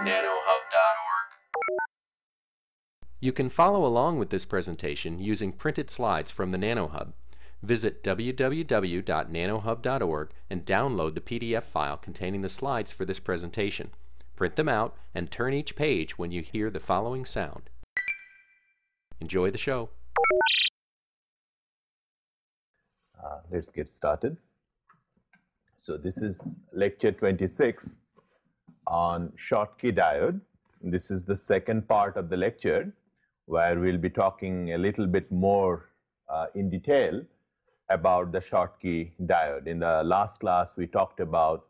www.nanohub.org. You can follow along with this presentation using printed slides from the NanoHub. Visit www.nanohub.org and download the PDF file containing the slides for this presentation. Print them out and turn each page when you hear the following sound. Enjoy the show. Uh, let's get started. So this is lecture 26 on Schottky diode. This is the second part of the lecture where we'll be talking a little bit more uh, in detail about the Schottky diode. In the last class, we talked about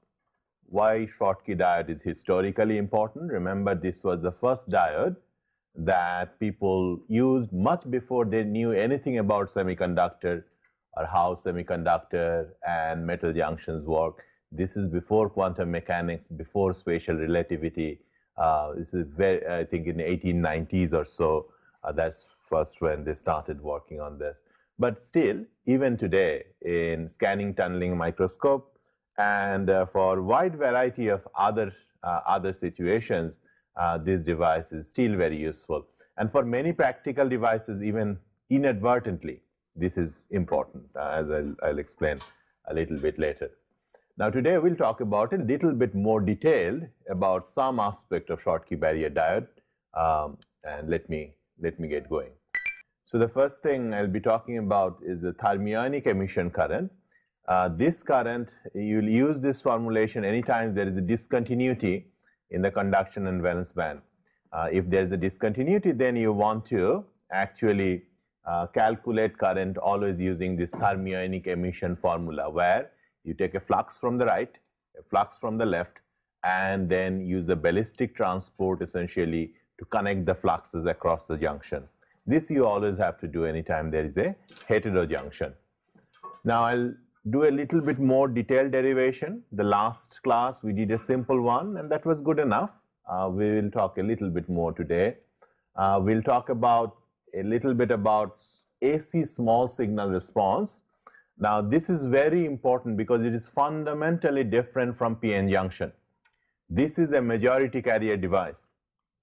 why Schottky diode is historically important. Remember, this was the first diode that people used much before they knew anything about semiconductor or how semiconductor and metal junctions work. This is before quantum mechanics, before special relativity. Uh, this is very, I think in the 1890s or so, uh, that's first when they started working on this. But still, even today, in scanning tunneling microscope and uh, for wide variety of other, uh, other situations, uh, this device is still very useful. And for many practical devices, even inadvertently, this is important, uh, as I'll, I'll explain a little bit later. Now today we'll talk about a little bit more detailed about some aspect of Schottky barrier diode um, and let me let me get going. So the first thing I'll be talking about is the thermionic emission current. Uh, this current, you'll use this formulation anytime there is a discontinuity in the conduction and valence band. Uh, if there is a discontinuity, then you want to actually uh, calculate current always using this thermionic emission formula where you take a flux from the right, a flux from the left, and then use the ballistic transport essentially to connect the fluxes across the junction. This you always have to do anytime there is a heterojunction. Now I'll do a little bit more detailed derivation. The last class we did a simple one and that was good enough. Uh, we will talk a little bit more today. Uh, we'll talk about a little bit about AC small signal response now, this is very important because it is fundamentally different from PN junction. This is a majority carrier device.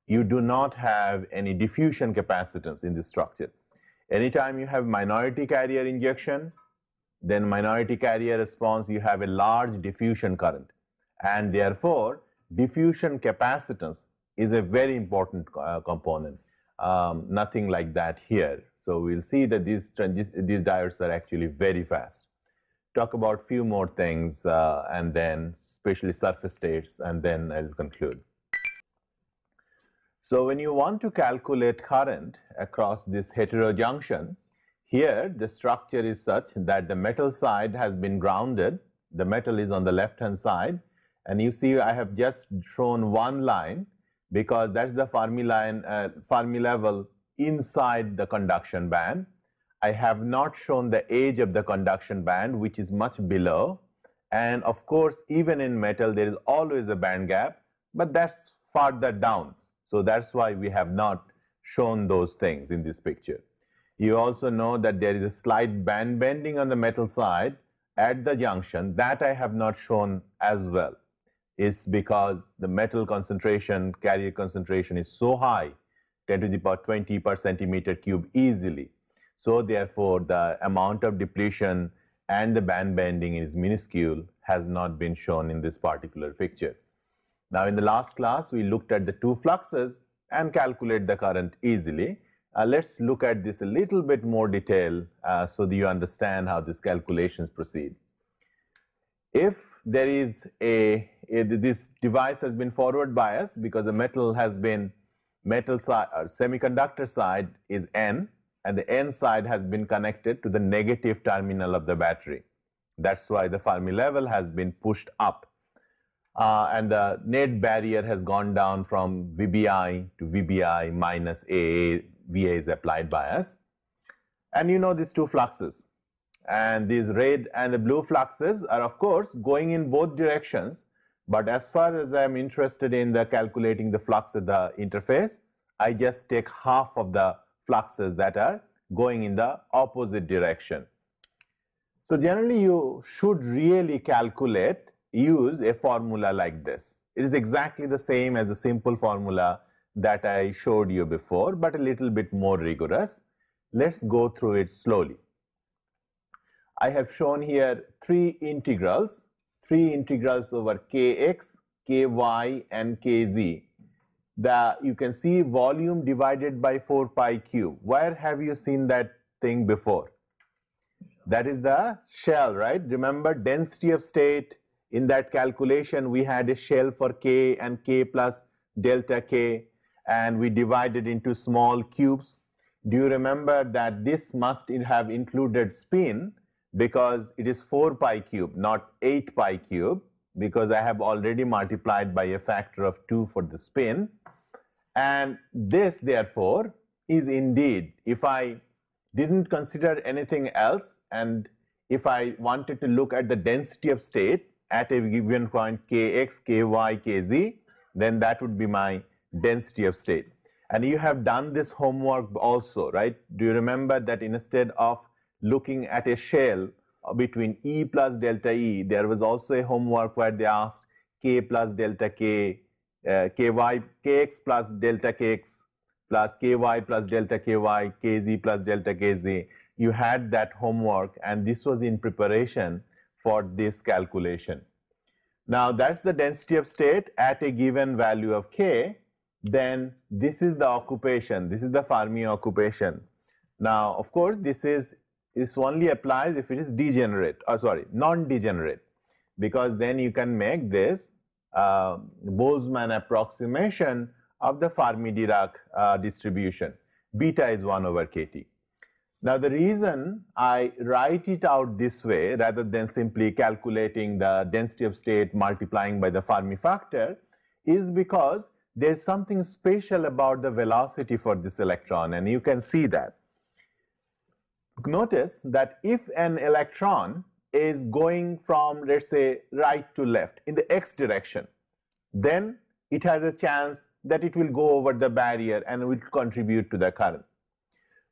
You do not have any diffusion capacitance in this structure. Anytime you have minority carrier injection, then minority carrier response, you have a large diffusion current. And therefore, diffusion capacitance is a very important uh, component. Um, nothing like that here. So we'll see that these, these diodes are actually very fast. Talk about a few more things uh, and then especially surface states and then I'll conclude. So when you want to calculate current across this heterojunction, here the structure is such that the metal side has been grounded, the metal is on the left hand side and you see I have just shown one line because that's the Fermi line, uh, Fermi level inside the conduction band. I have not shown the age of the conduction band, which is much below. And of course, even in metal, there is always a band gap, but that's farther down. So that's why we have not shown those things in this picture. You also know that there is a slight band bending on the metal side at the junction. That I have not shown as well. Is because the metal concentration, carrier concentration is so high 10 to the power 20 per centimeter cube easily. So therefore, the amount of depletion and the band bending is minuscule has not been shown in this particular picture. Now in the last class, we looked at the two fluxes and calculate the current easily. Uh, let's look at this a little bit more detail uh, so that you understand how these calculations proceed. If there is a, a, this device has been forward biased because the metal has been metal side or uh, semiconductor side is N and the N side has been connected to the negative terminal of the battery. That's why the Fermi level has been pushed up. Uh, and the net barrier has gone down from VBI to VBI minus AA, VA is applied bias. And you know these two fluxes. And these red and the blue fluxes are of course going in both directions but as far as I'm interested in the calculating the flux at the interface, I just take half of the fluxes that are going in the opposite direction. So generally you should really calculate use a formula like this. It is exactly the same as the simple formula that I showed you before, but a little bit more rigorous. Let's go through it slowly. I have shown here three integrals, three integrals over kx, ky and kz. The, you can see volume divided by 4 pi cube. Where have you seen that thing before? That is the shell, right? Remember density of state, in that calculation we had a shell for k and k plus delta k and we divided into small cubes. Do you remember that this must have included spin because it is 4 pi cube, not 8 pi cube, because I have already multiplied by a factor of 2 for the spin. And this, therefore, is indeed, if I didn't consider anything else, and if I wanted to look at the density of state at a given point kx, ky, kz, then that would be my density of state. And you have done this homework also, right? Do you remember that instead of looking at a shell uh, between E plus delta E, there was also a homework where they asked K plus delta K, uh, Ky, Kx plus delta Kx plus Ky plus delta Ky, Kz plus delta Kz. You had that homework and this was in preparation for this calculation. Now that's the density of state at a given value of K, then this is the occupation, this is the Fermi occupation. Now of course this is this only applies if it is degenerate or sorry non-degenerate because then you can make this uh, Boltzmann approximation of the Fermi-Dirac uh, distribution. Beta is 1 over kT. Now the reason I write it out this way rather than simply calculating the density of state multiplying by the Fermi factor is because there's something special about the velocity for this electron and you can see that notice that if an electron is going from let's say right to left in the x direction then it has a chance that it will go over the barrier and will contribute to the current.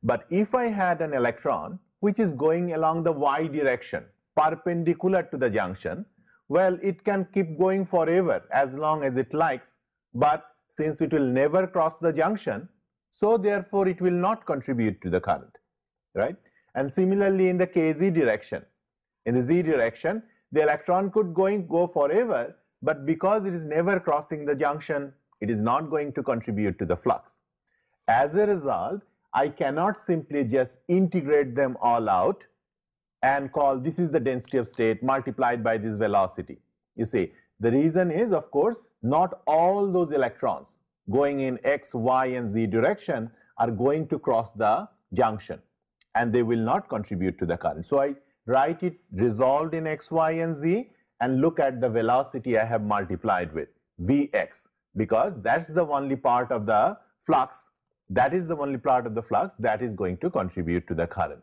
But if I had an electron which is going along the y direction perpendicular to the junction, well it can keep going forever as long as it likes but since it will never cross the junction so therefore it will not contribute to the current right and similarly in the kz direction, in the z direction, the electron could going go forever, but because it is never crossing the junction, it is not going to contribute to the flux. As a result, I cannot simply just integrate them all out and call this is the density of state multiplied by this velocity. You see, the reason is of course not all those electrons going in x, y and z direction are going to cross the junction and they will not contribute to the current. So I write it resolved in x, y and z and look at the velocity I have multiplied with Vx because that's the only part of the flux that is the only part of the flux that is going to contribute to the current.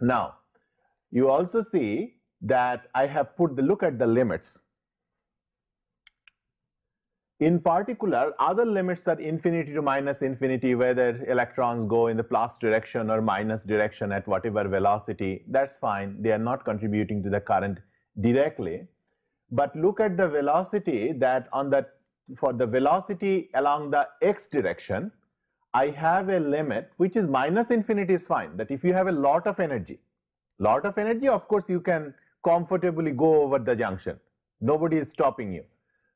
Now, you also see that I have put the look at the limits in particular, other limits are infinity to minus infinity, whether electrons go in the plus direction or minus direction at whatever velocity, that's fine. They are not contributing to the current directly. But look at the velocity that on the, for the velocity along the x direction, I have a limit which is minus infinity is fine. That if you have a lot of energy, lot of energy, of course you can comfortably go over the junction. Nobody is stopping you.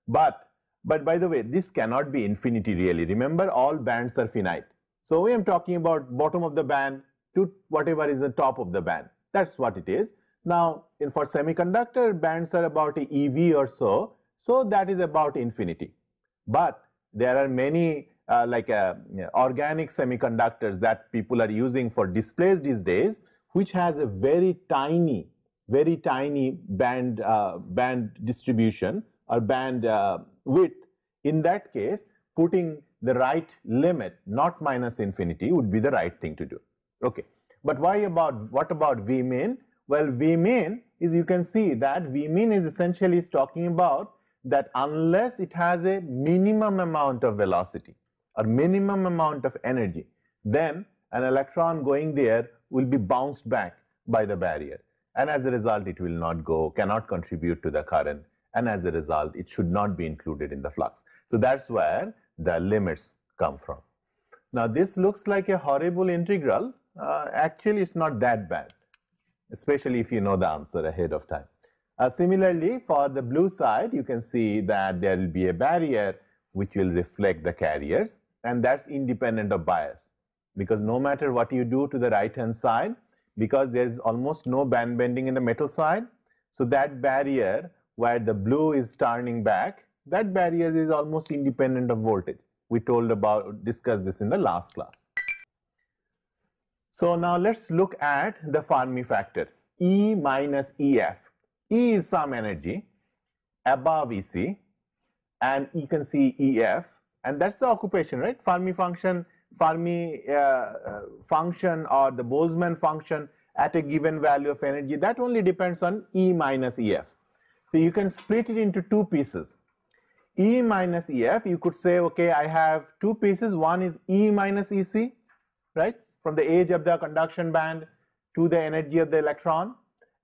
But but by the way, this cannot be infinity really. Remember, all bands are finite. So we am talking about bottom of the band to whatever is the top of the band. That's what it is. Now, in for semiconductor, bands are about EV or so. So that is about infinity. But there are many uh, like uh, organic semiconductors that people are using for displays these days, which has a very tiny, very tiny band, uh, band distribution or band uh, width, in that case, putting the right limit, not minus infinity, would be the right thing to do. Okay. But why about, what about V min? Well, V min is you can see that V min is essentially is talking about that unless it has a minimum amount of velocity or minimum amount of energy, then an electron going there will be bounced back by the barrier. and as a result it will not go, cannot contribute to the current and as a result it should not be included in the flux. So that's where the limits come from. Now this looks like a horrible integral, uh, actually it's not that bad, especially if you know the answer ahead of time. Uh, similarly, for the blue side, you can see that there will be a barrier which will reflect the carriers and that's independent of bias because no matter what you do to the right hand side, because there is almost no band bending in the metal side, so that barrier where the blue is turning back, that barrier is almost independent of voltage. We told about, discussed this in the last class. So now let's look at the Fermi factor, E minus EF. E is some energy above EC and you can see EF and that's the occupation, right? Fermi function, Fermi uh, uh, function or the Boltzmann function at a given value of energy, that only depends on E minus EF. So you can split it into two pieces. E minus EF, you could say, okay, I have two pieces. One is E minus EC, right? From the age of the conduction band to the energy of the electron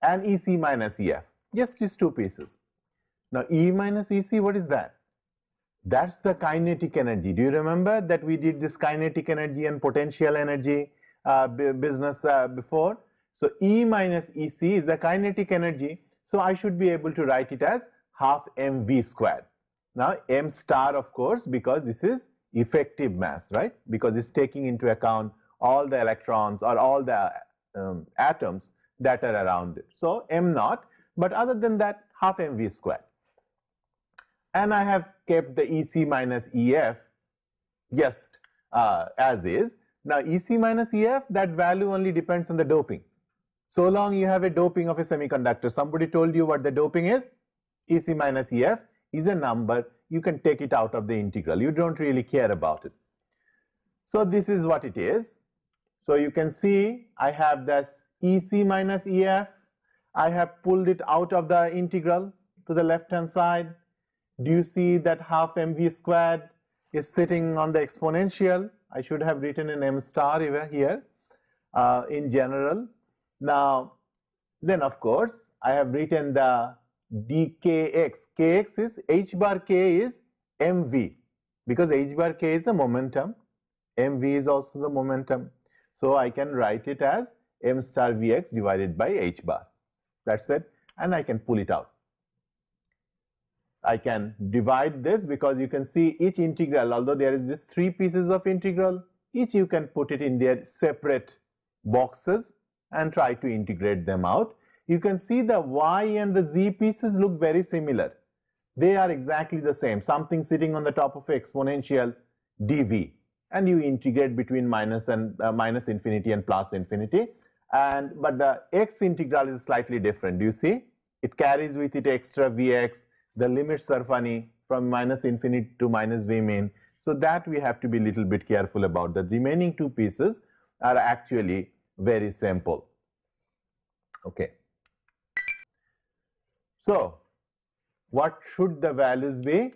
and EC minus EF just these two pieces. Now E minus EC, what is that? That's the kinetic energy. Do you remember that we did this kinetic energy and potential energy uh, business uh, before? So E minus EC is the kinetic energy. So I should be able to write it as half mv squared. Now m star of course because this is effective mass, right? Because it's taking into account all the electrons or all the um, atoms that are around it. So m naught but other than that half mv squared. And I have kept the EC minus EF just uh, as is. Now EC minus EF that value only depends on the doping. So long you have a doping of a semiconductor, somebody told you what the doping is, EC minus EF is a number, you can take it out of the integral, you don't really care about it. So this is what it is. So you can see I have this EC minus EF I have pulled it out of the integral to the left hand side. Do you see that half mv squared is sitting on the exponential? I should have written an m star over here uh, in general. Now, then of course, I have written the dkx. kx is h bar k is mv because h bar k is the momentum. mv is also the momentum. So I can write it as m star vx divided by h bar. That's it. And I can pull it out. I can divide this because you can see each integral, although there is this three pieces of integral, each you can put it in their separate boxes and try to integrate them out. You can see the y and the z pieces look very similar. They are exactly the same, something sitting on the top of exponential dv and you integrate between minus and uh, minus infinity and plus infinity and but the x integral is slightly different. Do you see? It carries with it extra vx. The limits are funny from minus infinity to minus v min. So that we have to be little bit careful about. The remaining two pieces are actually very simple. Okay. So what should the values be?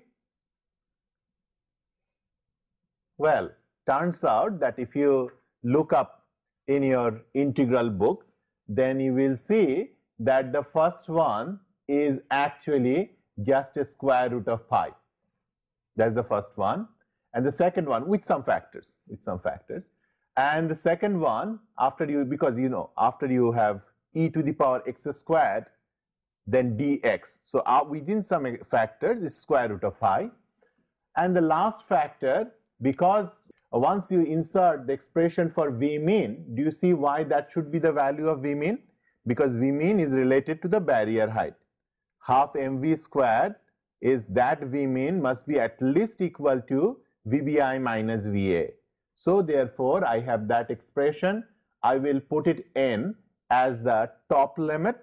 Well, turns out that if you look up in your integral book, then you will see that the first one is actually just a square root of pi. That's the first one. And the second one with some factors, with some factors. And the second one, after you, because you know, after you have e to the power x squared, then dx. So uh, within some factors is square root of pi. And the last factor, because once you insert the expression for V min, do you see why that should be the value of V min? Because V min is related to the barrier height. Half mv squared is that V min must be at least equal to VBI minus VA. So therefore, I have that expression. I will put it in as the top limit.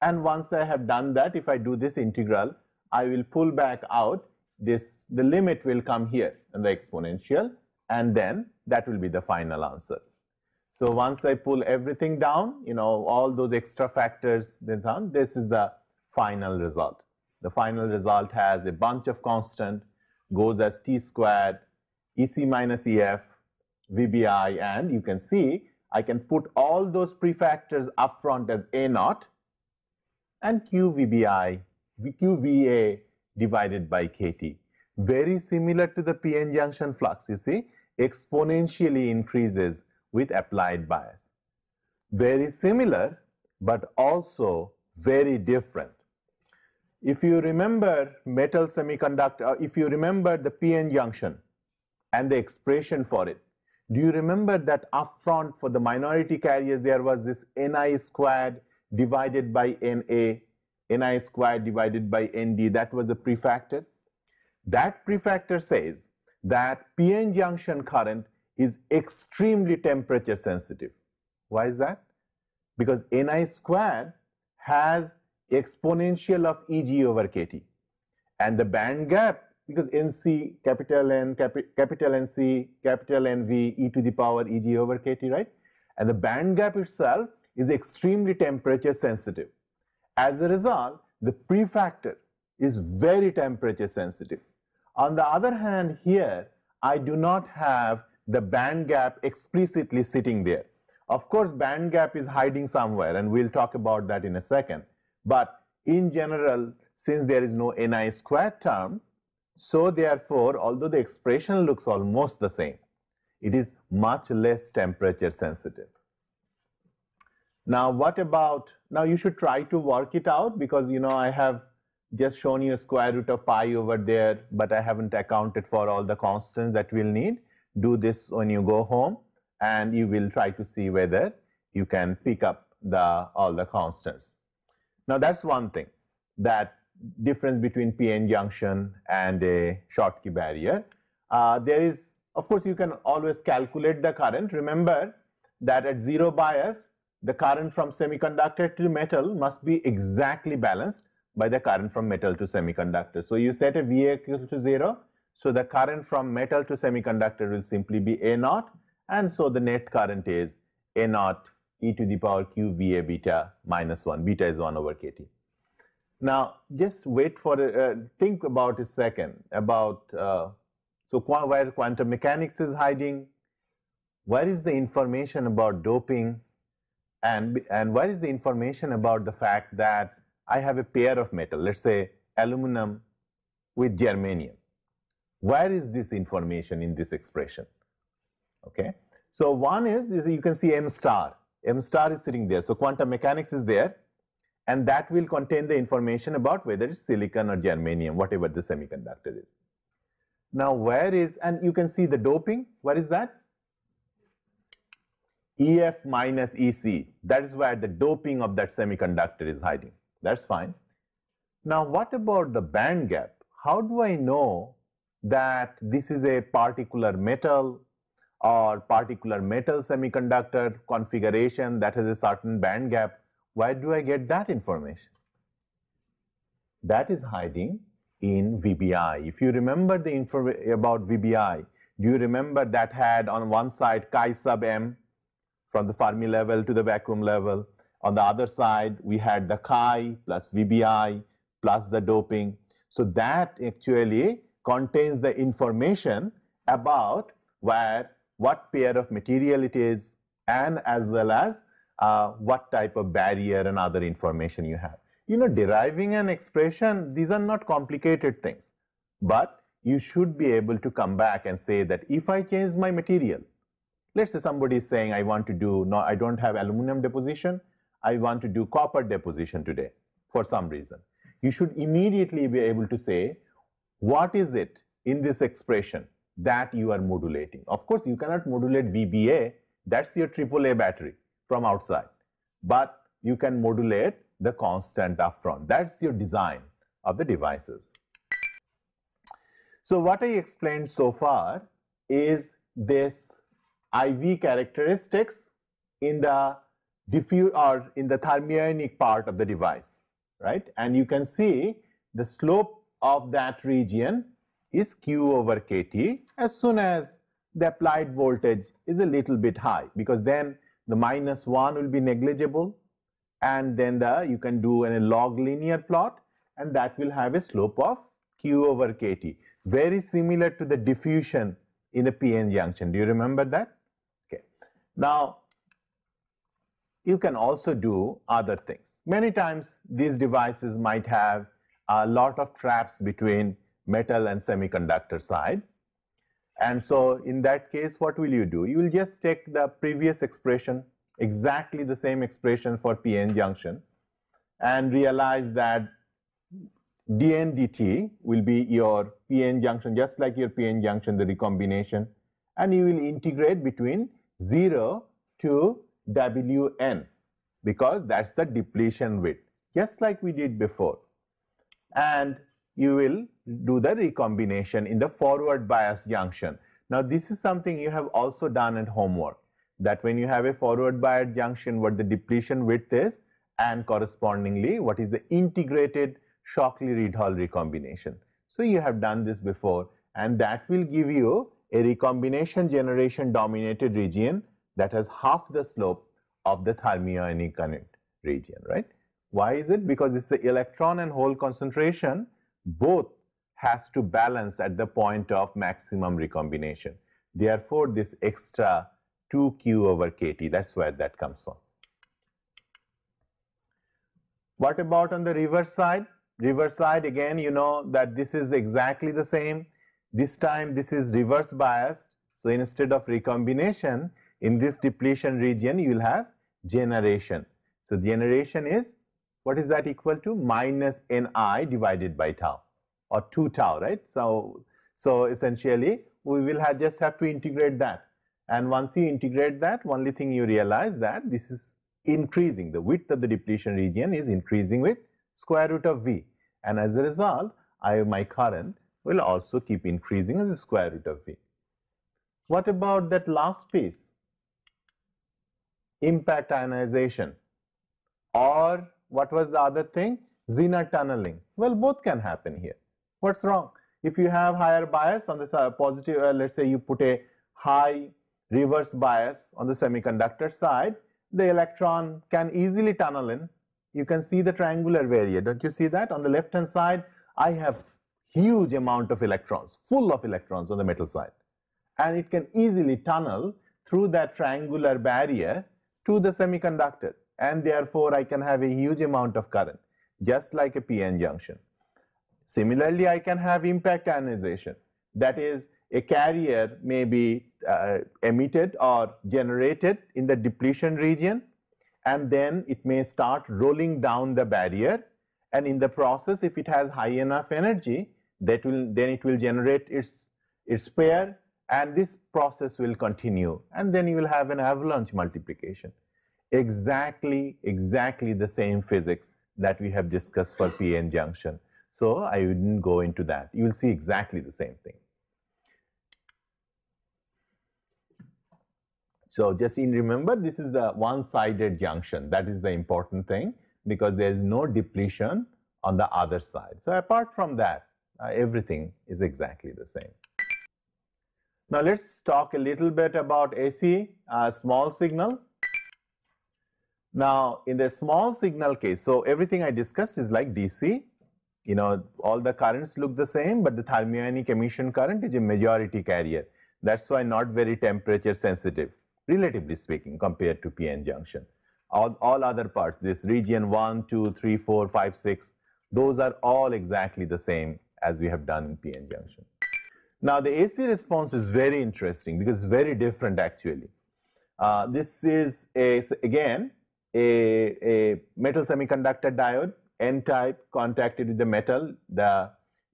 And once I have done that, if I do this integral, I will pull back out this, the limit will come here in the exponential and then that will be the final answer. So once I pull everything down, you know, all those extra factors down, this is the final result. The final result has a bunch of constant, goes as t squared, EC minus EF, VBI, and you can see I can put all those prefactors up front as A naught and QVBI, QVA divided by KT. Very similar to the PN junction flux, you see, exponentially increases with applied bias. Very similar, but also very different. If you remember metal semiconductor, if you remember the PN junction and the expression for it, do you remember that upfront for the minority carriers there was this Ni squared divided by Na, Ni squared divided by Nd, that was the prefactor? That prefactor says that PN junction current is extremely temperature sensitive. Why is that? Because Ni squared has exponential of Eg over kT. And the band gap, because NC, capital N, capi capital NC, capital NV, e to the power Eg over kT, right? And the band gap itself is extremely temperature sensitive. As a result, the prefactor is very temperature sensitive. On the other hand, here, I do not have the band gap explicitly sitting there. Of course, band gap is hiding somewhere, and we'll talk about that in a second. But in general, since there is no Ni square term, so therefore, although the expression looks almost the same, it is much less temperature sensitive. Now, what about, now you should try to work it out because, you know, I have just shown you a square root of pi over there, but I haven't accounted for all the constants that we'll need. Do this when you go home and you will try to see whether you can pick up the all the constants. Now that's one thing, that difference between PN junction and a Schottky barrier. Uh, there is, of course, you can always calculate the current. Remember that at zero bias, the current from semiconductor to metal must be exactly balanced by the current from metal to semiconductor. So you set a VA equal to zero. So the current from metal to semiconductor will simply be A naught. And so the net current is A naught e to the power q VA beta minus 1. Beta is 1 over kT. Now, just wait for, a, uh, think about a second about, uh, so qu where quantum mechanics is hiding, where is the information about doping, and, and where is the information about the fact that I have a pair of metal, let's say aluminum with germanium. Where is this information in this expression? Okay. So one is, is you can see m star m star is sitting there. So quantum mechanics is there and that will contain the information about whether it's silicon or germanium, whatever the semiconductor is. Now where is, and you can see the doping, where is that? EF minus EC, that is where the doping of that semiconductor is hiding. That's fine. Now what about the band gap? How do I know that this is a particular metal or particular metal semiconductor configuration that has a certain band gap, why do I get that information? That is hiding in VBI. If you remember the info about VBI, do you remember that had on one side chi sub m from the Fermi level to the vacuum level. On the other side, we had the chi plus VBI plus the doping. So that actually contains the information about where what pair of material it is, and as well as uh, what type of barrier and other information you have. You know, deriving an expression, these are not complicated things, but you should be able to come back and say that if I change my material, let's say somebody is saying I want to do, no, I don't have aluminum deposition, I want to do copper deposition today for some reason. You should immediately be able to say, what is it in this expression that you are modulating. Of course, you cannot modulate VBA, that's your AAA battery from outside, but you can modulate the constant upfront. That's your design of the devices. So what I explained so far is this IV characteristics in the diffuse or in the thermionic part of the device, right? And you can see the slope of that region is Q over KT as soon as the applied voltage is a little bit high because then the minus 1 will be negligible and then the you can do a log linear plot and that will have a slope of Q over KT. Very similar to the diffusion in the PN junction. Do you remember that? Okay. Now, you can also do other things. Many times these devices might have a lot of traps between metal and semiconductor side. And so in that case, what will you do? You will just take the previous expression, exactly the same expression for PN junction and realize that dn dt will be your PN junction, just like your PN junction, the recombination, and you will integrate between 0 to Wn because that's the depletion width, just like we did before. And you will do the recombination in the forward bias junction. Now, this is something you have also done at homework, that when you have a forward bias junction, what the depletion width is, and correspondingly, what is the integrated Shockley-Read-Hall recombination. So, you have done this before, and that will give you a recombination generation dominated region that has half the slope of the thermionic region, right? Why is it? Because it's the electron and hole concentration both has to balance at the point of maximum recombination. Therefore, this extra 2q over kt, that's where that comes from. What about on the reverse side? Reverse side, again, you know that this is exactly the same. This time, this is reverse biased. So, instead of recombination, in this depletion region, you will have generation. So, generation is, what is that equal to? Minus Ni divided by tau or 2 tau, right? So, so essentially, we will have just have to integrate that. And once you integrate that, only thing you realize that this is increasing. The width of the depletion region is increasing with square root of V. And as a result, I, my current will also keep increasing as a square root of V. What about that last piece? impact ionization or what was the other thing? Zener tunneling. Well, both can happen here. What's wrong? If you have higher bias on the uh, positive, uh, let's say you put a high reverse bias on the semiconductor side, the electron can easily tunnel in. You can see the triangular barrier. Don't you see that? On the left hand side, I have huge amount of electrons, full of electrons on the metal side. And it can easily tunnel through that triangular barrier to the semiconductor and therefore I can have a huge amount of current just like a PN junction. Similarly, I can have impact ionization that is a carrier may be uh, emitted or generated in the depletion region and then it may start rolling down the barrier and in the process if it has high enough energy that will then it will generate its its pair and this process will continue and then you will have an avalanche multiplication. Exactly, exactly the same physics that we have discussed for PN junction. So I wouldn't go into that. You will see exactly the same thing. So just remember, this is a one-sided junction. That is the important thing because there is no depletion on the other side. So apart from that, uh, everything is exactly the same. Now let's talk a little bit about AC, uh, small signal. Now in the small signal case, so everything I discussed is like DC. You know, all the currents look the same, but the thermionic emission current is a majority carrier. That's why not very temperature sensitive, relatively speaking, compared to PN junction. All, all other parts, this region 1, 2, 3, 4, 5, 6, those are all exactly the same as we have done in PN junction. Now the AC response is very interesting because very different actually. Uh, this is a, again a, a metal semiconductor diode, N-type contacted with the metal, the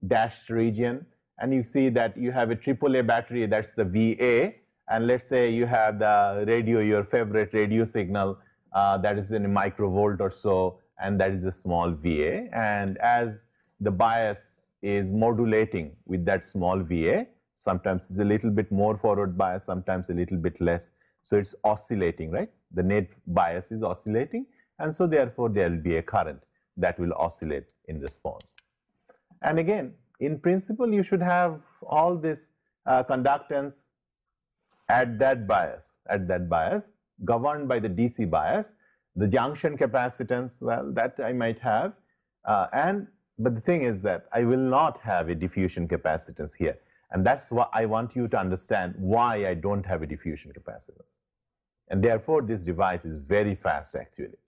dashed region, and you see that you have a AAA battery, that's the VA, and let's say you have the radio, your favorite radio signal, uh, that is in a microvolt or so, and that is a small VA. And as the bias is modulating with that small VA. Sometimes it's a little bit more forward bias, sometimes a little bit less. So it's oscillating, right? The net bias is oscillating and so therefore there will be a current that will oscillate in response. And again, in principle, you should have all this uh, conductance at that bias, at that bias, governed by the DC bias. The junction capacitance, well, that I might have, uh, and but the thing is that I will not have a diffusion capacitance here. And that's why I want you to understand why I don't have a diffusion capacitance. And therefore, this device is very fast actually.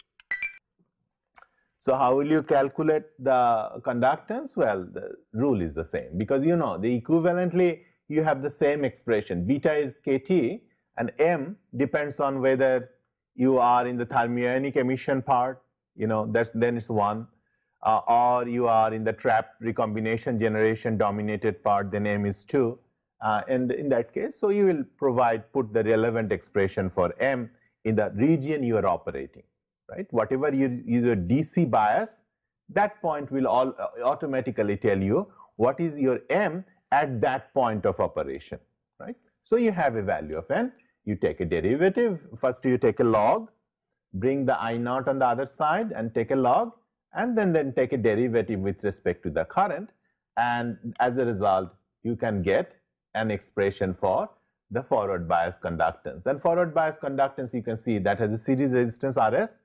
So how will you calculate the conductance? Well, the rule is the same because you know the equivalently you have the same expression beta is kT and m depends on whether you are in the thermionic emission part you know that's then it's one uh, or you are in the trap recombination generation dominated part then m is 2 uh, and in that case so you will provide put the relevant expression for m in the region you are operating right? Whatever is your DC bias, that point will all uh, automatically tell you what is your M at that point of operation, right? So you have a value of N, you take a derivative, first you take a log, bring the I naught on the other side and take a log and then, then take a derivative with respect to the current and as a result you can get an expression for the forward bias conductance and forward bias conductance you can see that has a series resistance RS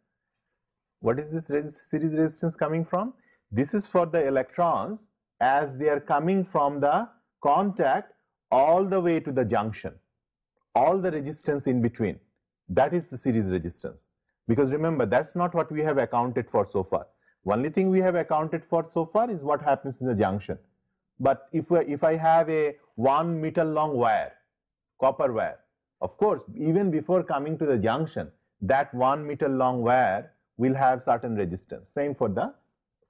what is this series resistance coming from? This is for the electrons as they are coming from the contact all the way to the junction, all the resistance in between. That is the series resistance. Because remember, that's not what we have accounted for so far. Only thing we have accounted for so far is what happens in the junction. But if, if I have a one meter long wire, copper wire, of course, even before coming to the junction, that one meter long wire will have certain resistance. Same for the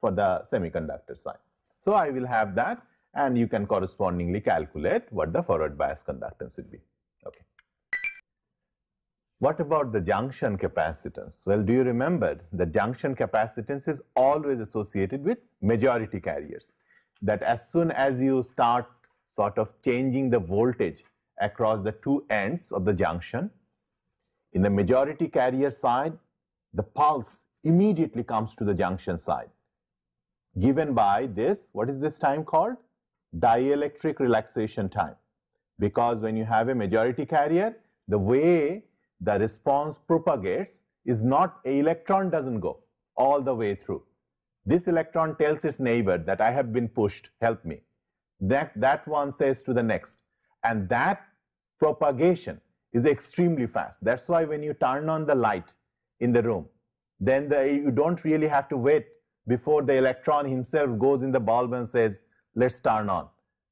for the semiconductor side. So I will have that and you can correspondingly calculate what the forward bias conductance would be. What about the junction capacitance? Well, do you remember the junction capacitance is always associated with majority carriers. That as soon as you start sort of changing the voltage across the two ends of the junction, in the majority carrier side, the pulse immediately comes to the junction side given by this, what is this time called? Dielectric relaxation time. Because when you have a majority carrier, the way the response propagates is not, a electron doesn't go all the way through. This electron tells its neighbor that I have been pushed, help me. That, that one says to the next. And that propagation is extremely fast. That's why when you turn on the light, in the room. Then the, you don't really have to wait before the electron himself goes in the bulb and says, let's turn on.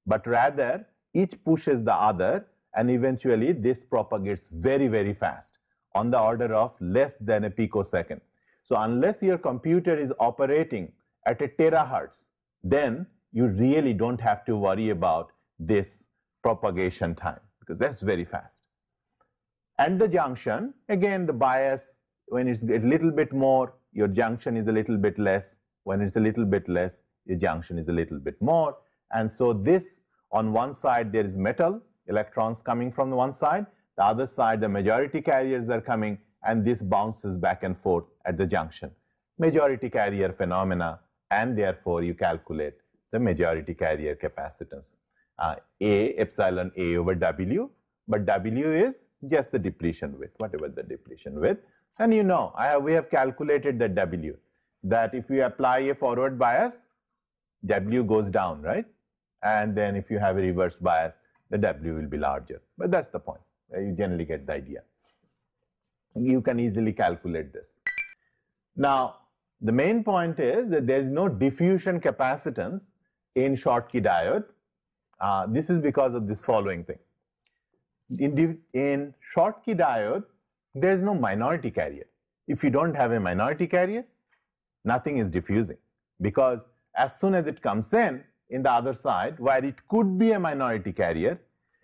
But rather, each pushes the other and eventually this propagates very, very fast on the order of less than a picosecond. So unless your computer is operating at a terahertz, then you really don't have to worry about this propagation time because that's very fast. And the junction, again, the bias when it's a little bit more, your junction is a little bit less. When it's a little bit less, your junction is a little bit more. And so this, on one side, there is metal, electrons coming from the one side. The other side, the majority carriers are coming, and this bounces back and forth at the junction. Majority carrier phenomena, and therefore you calculate the majority carrier capacitance. Uh, a epsilon A over W, but W is just the depletion width, whatever the depletion width. And you know, have, we have calculated the W, that if you apply a forward bias, W goes down, right? And then if you have a reverse bias, the W will be larger. But that's the point. You generally get the idea. You can easily calculate this. Now, the main point is that there is no diffusion capacitance in Schottky diode. Uh, this is because of this following thing. In, in Schottky diode, there is no minority carrier. If you don't have a minority carrier, nothing is diffusing because as soon as it comes in, in the other side, where it could be a minority carrier,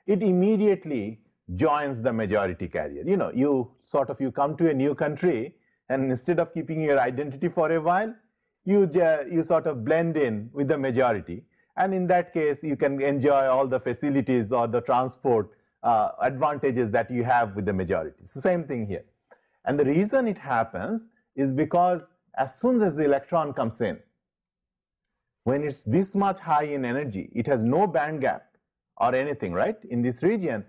it immediately joins the majority carrier. You know, you sort of, you come to a new country and instead of keeping your identity for a while, you, you sort of blend in with the majority. And in that case, you can enjoy all the facilities or the transport uh, advantages that you have with the majority. It's the same thing here. And the reason it happens is because as soon as the electron comes in, when it's this much high in energy, it has no band gap or anything, right? In this region,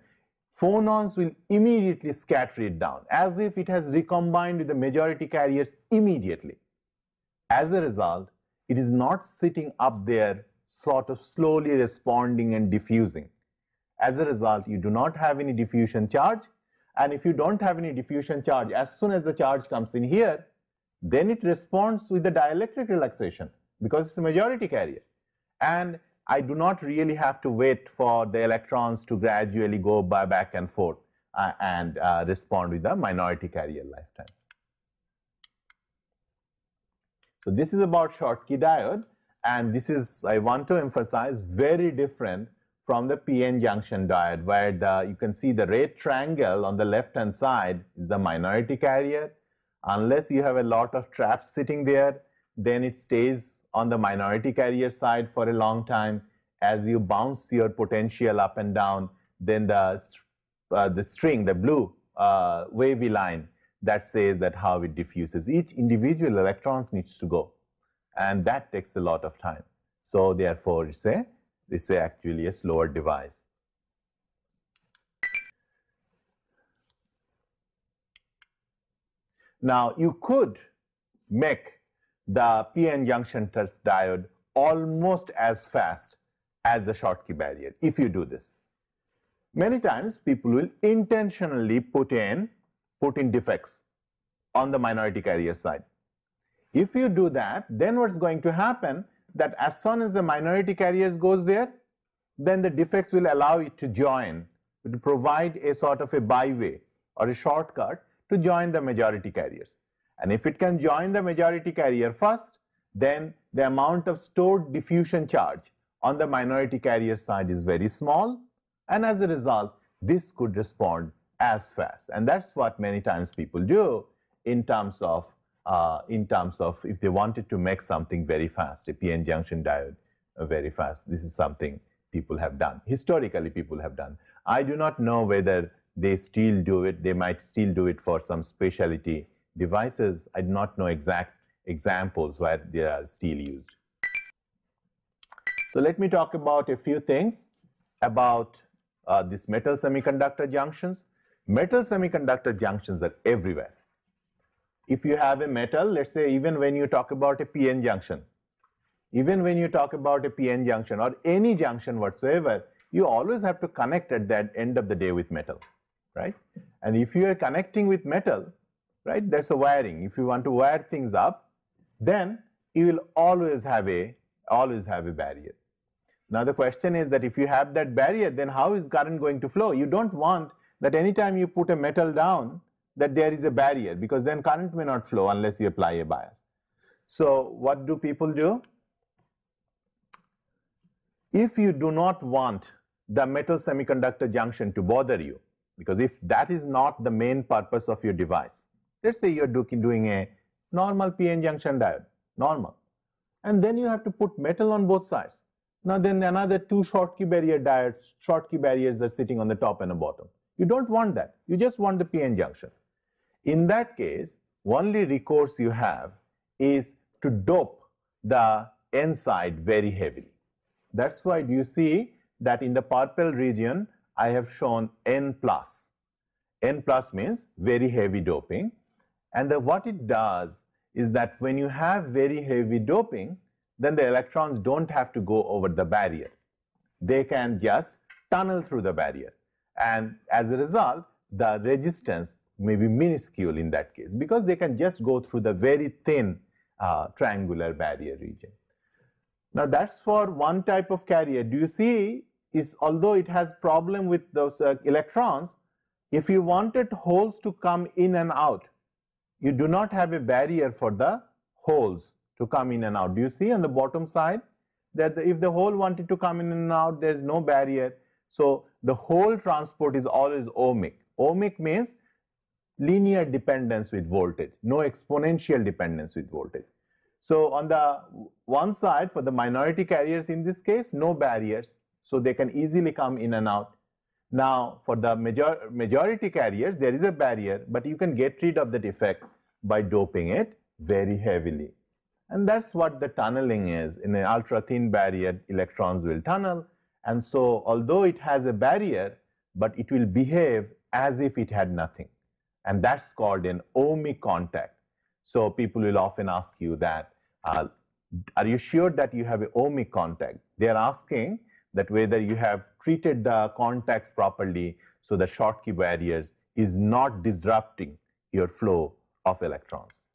phonons will immediately scatter it down as if it has recombined with the majority carriers immediately. As a result, it is not sitting up there sort of slowly responding and diffusing. As a result, you do not have any diffusion charge And if you don't have any diffusion charge, as soon as the charge comes in here, then it responds with the dielectric relaxation because it's a majority carrier. And I do not really have to wait for the electrons to gradually go by back and forth uh, and uh, respond with the minority carrier lifetime. So this is about Schottky diode and this is, I want to emphasize, very different from the PN junction diode where the, you can see the red triangle on the left hand side is the minority carrier. Unless you have a lot of traps sitting there, then it stays on the minority carrier side for a long time. As you bounce your potential up and down, then the, uh, the string, the blue uh, wavy line that says that how it diffuses. Each individual electrons needs to go and that takes a lot of time. So therefore, it's a, it's a actually a slower device. Now, you could make the PN junction diode almost as fast as the Schottky barrier if you do this. Many times people will intentionally put in put in defects on the minority carrier side. If you do that, then what's going to happen that as soon as the minority carriers goes there, then the defects will allow it to join, to provide a sort of a byway or a shortcut to join the majority carriers. And if it can join the majority carrier first, then the amount of stored diffusion charge on the minority carrier side is very small. And as a result, this could respond as fast. And that's what many times people do in terms of uh, in terms of if they wanted to make something very fast, a PN junction diode uh, very fast. This is something people have done. Historically, people have done. I do not know whether they still do it. They might still do it for some specialty devices. I do not know exact examples where they are still used. So let me talk about a few things about uh, these metal semiconductor junctions. Metal semiconductor junctions are everywhere. If you have a metal, let's say even when you talk about a PN junction, even when you talk about a PN junction or any junction whatsoever, you always have to connect at that end of the day with metal, right? And if you are connecting with metal, right, that's a wiring. If you want to wire things up, then you will always have a always have a barrier. Now the question is that if you have that barrier, then how is current going to flow? You don't want that anytime you put a metal down, that there is a barrier because then current may not flow unless you apply a bias. So what do people do? If you do not want the metal semiconductor junction to bother you, because if that is not the main purpose of your device, let's say you're doing a normal PN junction diode, normal, and then you have to put metal on both sides. Now then another two Schottky barrier diodes, Schottky barriers are sitting on the top and the bottom. You don't want that. You just want the PN junction. In that case, only recourse you have is to dope the N side very heavily. That's why you see that in the purple region, I have shown N plus. N plus means very heavy doping. And the, what it does is that when you have very heavy doping, then the electrons don't have to go over the barrier. They can just tunnel through the barrier. And as a result, the resistance may be minuscule in that case because they can just go through the very thin uh, triangular barrier region. Now that's for one type of carrier. Do you see is although it has problem with those uh, electrons, if you wanted holes to come in and out, you do not have a barrier for the holes to come in and out. Do you see on the bottom side that the, if the hole wanted to come in and out, there is no barrier. So the hole transport is always ohmic. Ohmic means linear dependence with voltage, no exponential dependence with voltage. So on the one side for the minority carriers in this case, no barriers, so they can easily come in and out. Now for the major majority carriers, there is a barrier, but you can get rid of that effect by doping it very heavily. And that's what the tunneling is. In an ultra thin barrier, electrons will tunnel. And so although it has a barrier, but it will behave as if it had nothing and that's called an ohmic contact. So people will often ask you that, uh, are you sure that you have an ohmic contact? They are asking that whether you have treated the contacts properly so the Schottky barriers is not disrupting your flow of electrons.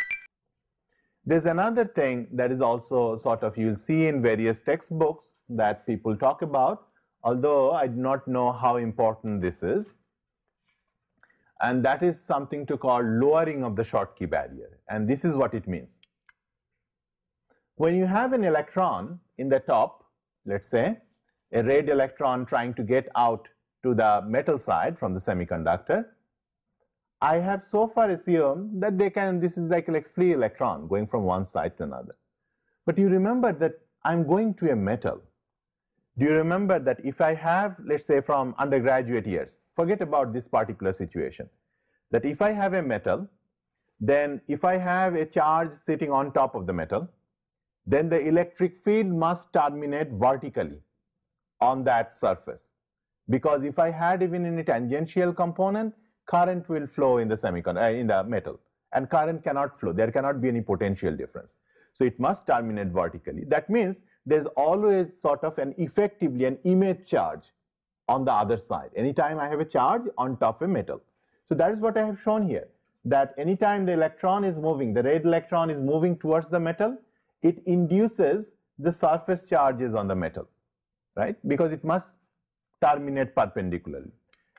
There's another thing that is also sort of you'll see in various textbooks that people talk about, although I do not know how important this is. And that is something to call lowering of the Schottky barrier. And this is what it means. When you have an electron in the top, let's say, a red electron trying to get out to the metal side from the semiconductor, I have so far assumed that they can, this is like a free electron going from one side to another. But you remember that I'm going to a metal. Do you remember that if I have, let's say from undergraduate years, forget about this particular situation, that if I have a metal, then if I have a charge sitting on top of the metal, then the electric field must terminate vertically on that surface. Because if I had even in a tangential component, current will flow in the semiconductor, uh, in the metal, and current cannot flow. There cannot be any potential difference. So it must terminate vertically. That means there's always sort of an effectively an image charge on the other side. Anytime I have a charge on top of a metal. So that is what I have shown here, that anytime the electron is moving, the red electron is moving towards the metal, it induces the surface charges on the metal, right? Because it must terminate perpendicularly.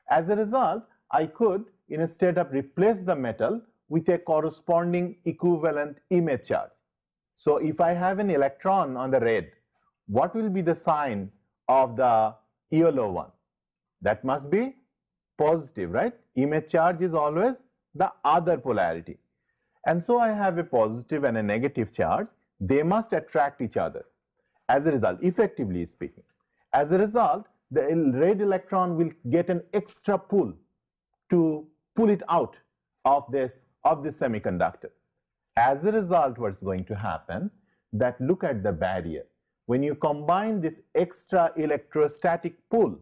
As a result, I could instead of replace the metal with a corresponding equivalent image charge. So if I have an electron on the red, what will be the sign of the yellow one? That must be positive, right? Image charge is always the other polarity. And so I have a positive and a negative charge. They must attract each other. As a result, effectively speaking, as a result, the red electron will get an extra pull to pull it out of this, of this semiconductor. As a result, what's going to happen, that look at the barrier. When you combine this extra electrostatic pull,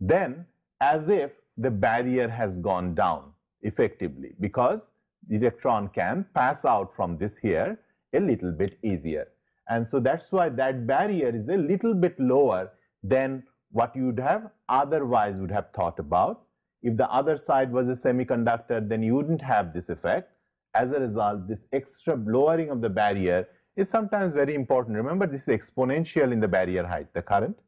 then as if the barrier has gone down effectively because the electron can pass out from this here a little bit easier. And so that's why that barrier is a little bit lower than what you would have otherwise would have thought about if the other side was a semiconductor, then you wouldn't have this effect. As a result, this extra lowering of the barrier is sometimes very important. Remember, this is exponential in the barrier height, the current,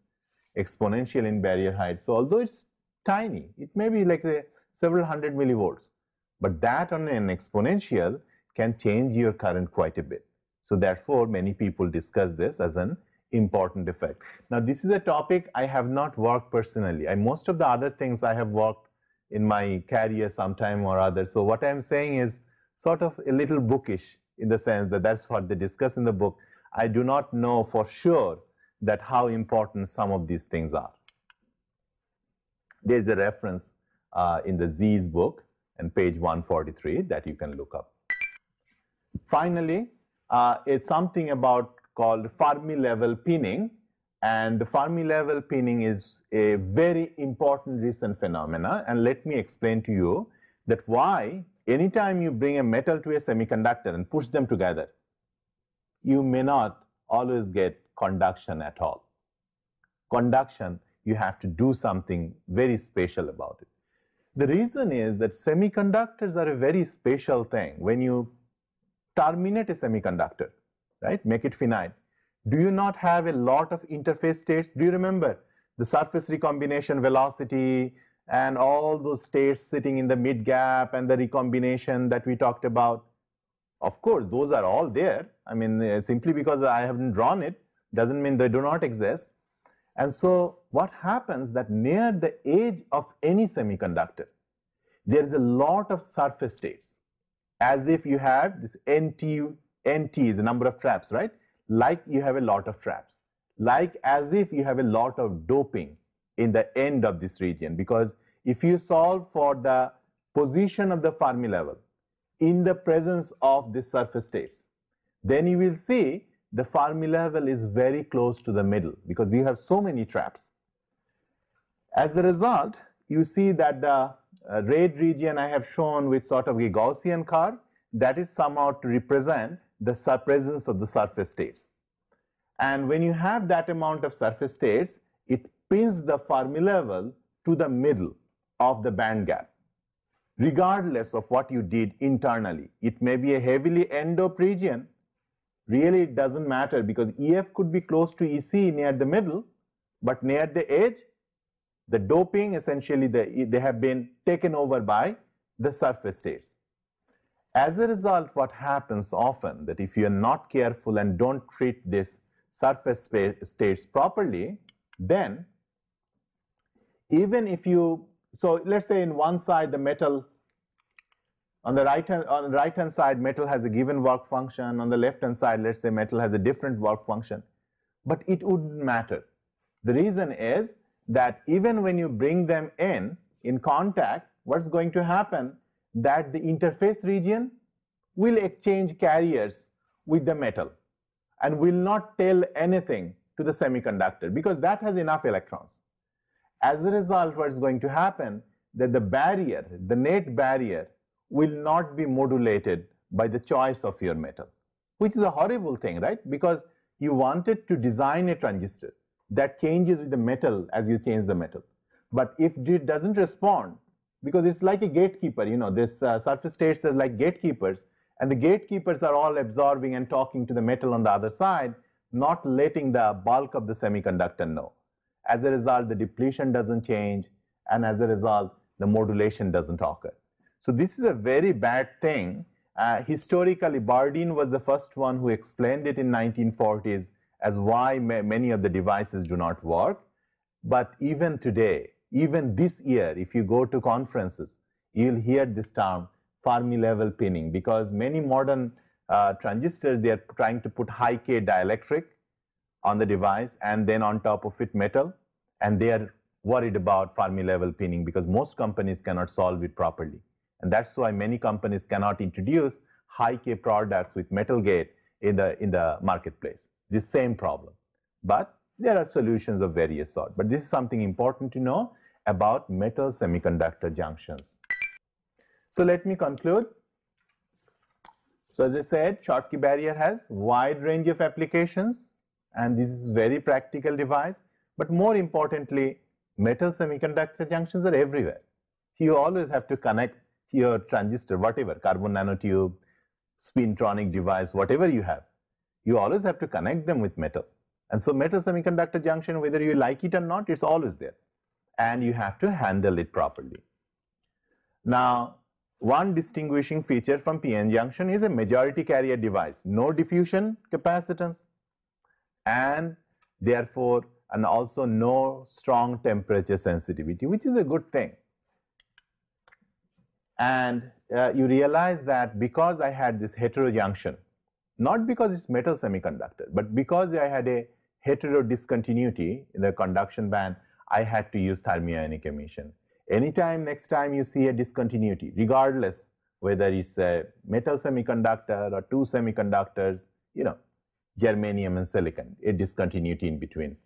exponential in barrier height. So although it's tiny, it may be like several hundred millivolts, but that on an exponential can change your current quite a bit. So therefore, many people discuss this as an important effect. Now, this is a topic I have not worked personally. I, most of the other things I have worked in my career sometime or other. So what I'm saying is sort of a little bookish in the sense that that's what they discuss in the book. I do not know for sure that how important some of these things are. There's a reference uh, in the Sze's book and page 143 that you can look up. Finally, uh, it's something about called Fermi level pinning and the Fermi level pinning is a very important recent phenomena. And let me explain to you that why anytime you bring a metal to a semiconductor and push them together, you may not always get conduction at all. Conduction, you have to do something very special about it. The reason is that semiconductors are a very special thing. When you terminate a semiconductor, right, make it finite, do you not have a lot of interface states? Do you remember the surface recombination velocity and all those states sitting in the mid gap and the recombination that we talked about? Of course, those are all there. I mean, uh, simply because I haven't drawn it doesn't mean they do not exist. And so what happens that near the edge of any semiconductor, there is a lot of surface states as if you have this NT, NT is the number of traps, right? like you have a lot of traps, like as if you have a lot of doping in the end of this region. Because if you solve for the position of the Fermi level in the presence of the surface states, then you will see the Fermi level is very close to the middle because we have so many traps. As a result, you see that the uh, red region I have shown with sort of a Gaussian curve, that is somehow to represent the presence of the surface states. And when you have that amount of surface states, it pins the Fermi level to the middle of the band gap. regardless of what you did internally. It may be a heavily n-doped region. Really, it doesn't matter because EF could be close to EC near the middle, but near the edge, the doping essentially the, they have been taken over by the surface states. As a result, what happens often that if you are not careful and don't treat this surface states properly, then even if you, so let's say in one side the metal, on the right hand, on the right hand side metal has a given work function, on the left hand side let's say metal has a different work function, but it wouldn't matter. The reason is that even when you bring them in, in contact, what's going to happen that the interface region will exchange carriers with the metal and will not tell anything to the semiconductor because that has enough electrons. As a result, what is going to happen that the barrier, the net barrier, will not be modulated by the choice of your metal, which is a horrible thing, right? Because you wanted to design a transistor that changes with the metal as you change the metal. But if it doesn't respond, because it's like a gatekeeper, you know, this uh, surface states are like gatekeepers, and the gatekeepers are all absorbing and talking to the metal on the other side, not letting the bulk of the semiconductor know. As a result, the depletion doesn't change, and as a result, the modulation doesn't occur. So this is a very bad thing. Uh, historically, Bardeen was the first one who explained it in 1940s as why ma many of the devices do not work. But even today, even this year, if you go to conferences, you'll hear this term Fermi level pinning because many modern uh, transistors, they are trying to put high K dielectric on the device and then on top of it metal and they are worried about Fermi level pinning because most companies cannot solve it properly. And that's why many companies cannot introduce high K products with metal gate in the, in the marketplace. This same problem. But there are solutions of various sort. But this is something important to know about metal semiconductor junctions. So let me conclude. So as I said, Schottky barrier has wide range of applications and this is very practical device. But more importantly, metal semiconductor junctions are everywhere. You always have to connect your transistor, whatever, carbon nanotube, spintronic device, whatever you have. You always have to connect them with metal. And so metal semiconductor junction, whether you like it or not, it's always there. And you have to handle it properly. Now, one distinguishing feature from PN junction is a majority carrier device, no diffusion capacitance, and therefore, and also no strong temperature sensitivity, which is a good thing. And uh, you realize that because I had this heterojunction, not because it's metal semiconductor, but because I had a hetero discontinuity in the conduction band, I had to use thermionic emission. Anytime next time you see a discontinuity, regardless whether it's a metal semiconductor or two semiconductors, you know, germanium and silicon, a discontinuity in between.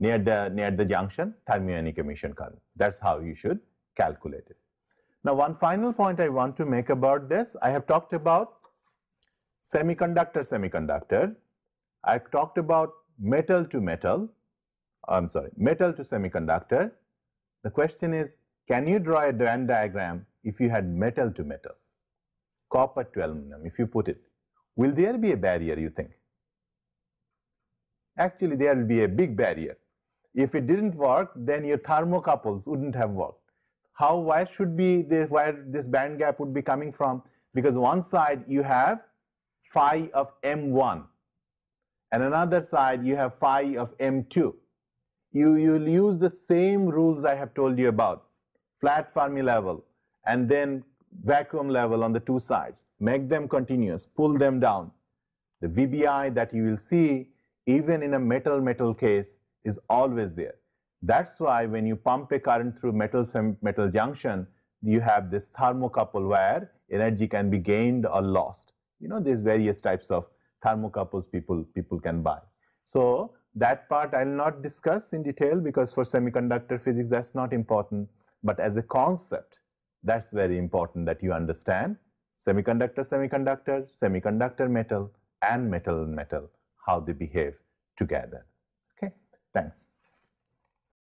Near the, near the junction, thermionic emission current. That's how you should calculate it. Now, one final point I want to make about this, I have talked about semiconductor semiconductor. I have talked about metal to metal, I'm sorry, metal to semiconductor. The question is, can you draw a band diagram if you had metal to metal, copper to aluminum, if you put it? Will there be a barrier, you think? Actually, there will be a big barrier. If it didn't work, then your thermocouples wouldn't have worked. How, where should be this, where this band gap would be coming from? Because one side you have phi of M1 and another side you have phi of M2. You, you'll use the same rules I have told you about flat Fermi level, and then vacuum level on the two sides. Make them continuous, pull them down. The VBI that you will see, even in a metal-metal case, is always there. That's why when you pump a current through metal-metal junction, you have this thermocouple where energy can be gained or lost. You know, there's various types of thermocouples people, people can buy. So that part I'll not discuss in detail because for semiconductor physics, that's not important. But as a concept, that's very important that you understand semiconductor, semiconductor, semiconductor metal, and metal metal, how they behave together. Okay, thanks.